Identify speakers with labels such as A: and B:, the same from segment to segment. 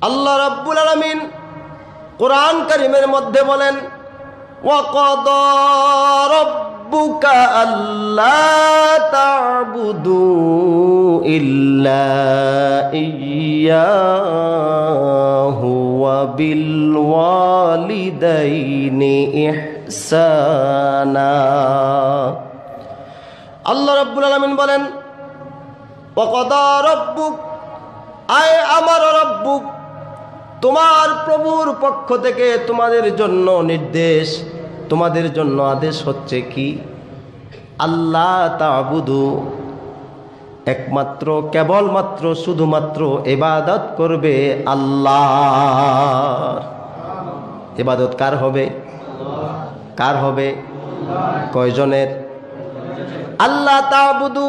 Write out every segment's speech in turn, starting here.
A: আল্লাহ রাব্বুল আলমিন কোরআন করিমের মধ্যে বলেন ওয়াকদ রব্বুকা আল্লাহ তাবুদু ইল্লা ইয়াহু ওয়া বিল ওয়ালিদাইনি ইহসানা আল্লাহ রাব্বুল আলামিন বলেন ওয়াকদ রব্বুক আয় আমার রব্বুক তোমার প্রভুর পক্ষ থেকে তোমাদের জন্য নির্দেশ। তোমাদের জন্য আদেশ হচ্ছে কি? আল্লাহ তাবুদু একমাত্র, কেবলমাত্র, শুধুমাত্র এবাদত করবে আল্লাহ। এবাদত কার হবে? কার হবে? কয়জনের? আল্লাহ তাবুদু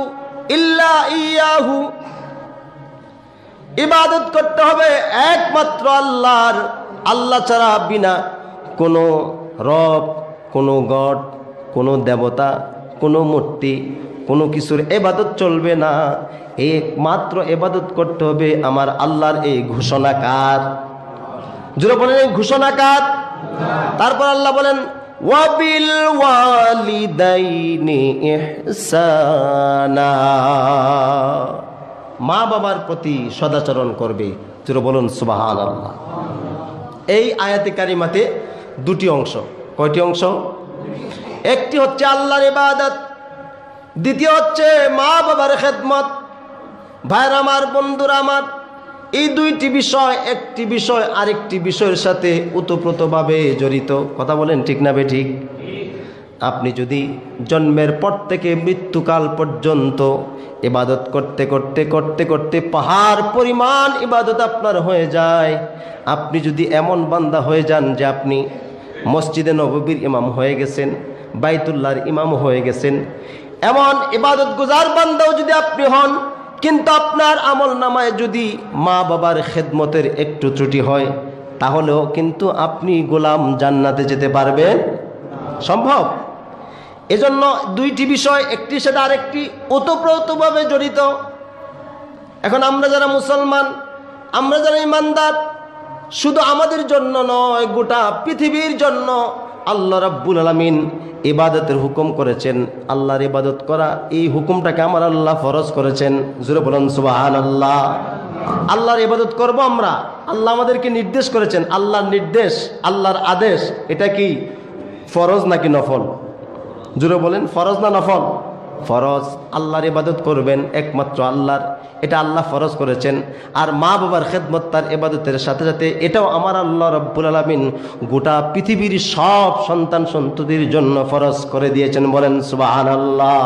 A: ইল্লা ইয়াহু। ইবাদত করতে হবে, একমাত্র আল্লাহর, আল্লাহ ছাড়া বিনা কোনো রব, কোনো গড, কোনো দেবতা, কোনো মূর্তি, কোনো কিছুর এবাদত চলবে না। একমাত্র এবাদত করতে হবে আমার আল্লাহর এই ঘোষণাকার জুড়ে বলেন, এই ঘোষণাকার তারপর আল্লাহ বলেন, ওয়াবিল ওয়ালিদাইনি ইহসানা। মা বাবার প্রতি সদাচরণ করবে। তুই বলুন সুবাহান আল্লাহ এই আয়াতে কারিমাতে দুটি অংশ। কয়টি অংশ? একটি হচ্ছে আল্লাহর ইবাদত, দ্বিতীয় হচ্ছে মা বাবার খেদমত। ভাইর আমার, বন্ধুরা আমার, এই দুইটি বিষয়, একটি বিষয়, আরেকটি বিষয়ের সাথে উতপ্রোতভাবে জড়িত। কথা বলেন ঠিক না বে ঠিক? আপনি যদি জন্মের পর থেকে মৃত্যুকাল পর্যন্ত ইবাদত করতে করতে করতে করতে পাহাড় পরিমাণ ইবাদত আপনার হয়ে যায়, আপনি যদি এমন বান্দা হয়ে যান যে আপনি মসজিদে নববীর ইমাম হয়ে গেছেন, বাইতুল্লাহর ইমাম হয়ে গেছেন, এমন ইবাদত গুজার বান্দাও যদি আপনি হন, কিন্তু আপনার আমল নামায় যদি মা বাবার খেদমতের একটু ত্রুটি হয়, তাহলেও কিন্তু আপনি গোলাম জান্নাতে যেতে পারবেন? সম্ভব? এজন্য দুইটি বিষয়, একটি সেটা আরেকটি ওতপ্রোতভাবে জড়িত। এখন আমরা যারা মুসলমান, আমরা যারা ইমানদার, শুধু আমাদের জন্য নয়, গোটা পৃথিবীর জন্য আল্লাহ রাব্বুল আলমিন ইবাদতের হুকুম করেছেন। আল্লাহর ইবাদত করা, এই হুকুমটাকে আমার আল্লাহ ফরজ করেছেন। জুড়ে বলুন সুবাহান আল্লাহ আল্লাহর ইবাদত করব আমরা। আল্লাহ আমাদেরকে নির্দেশ করেছেন। আল্লাহর নির্দেশ, আল্লাহর আদেশ, এটা কি ফরজ নাকি নফল? জুড়ে বলেন, ফরজ না নফল? ফরজ আল্লাহর ইবাদত করবেন, একমাত্র আল্লাহর। এটা আল্লাহ ফরজ করেছেন। আর মা বাবার খেদমত তার এবাদতের সাথে সাথে এটাও আমার আল্লাহ রব্বুল আলমিন গোটা পৃথিবীর সব সন্তান সন্ততির জন্য ফরজ করে দিয়েছেন। বলেন সুবাহ আল্লাহ